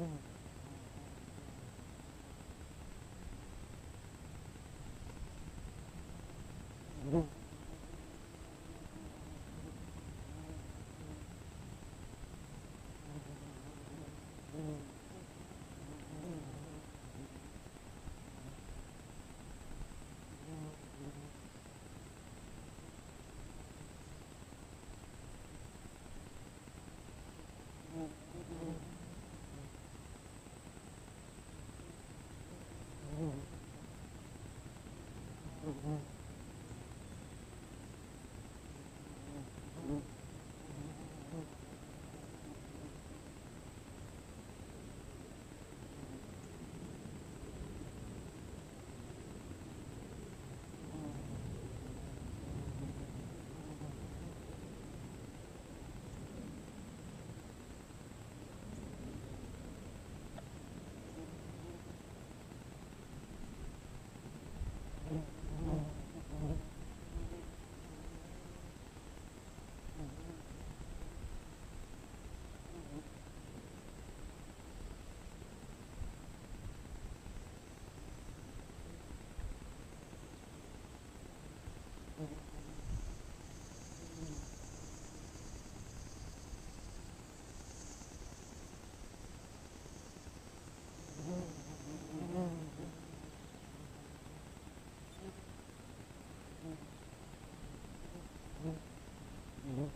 boom. Mm-hmm. Mm-hmm.